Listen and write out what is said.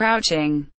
crouching.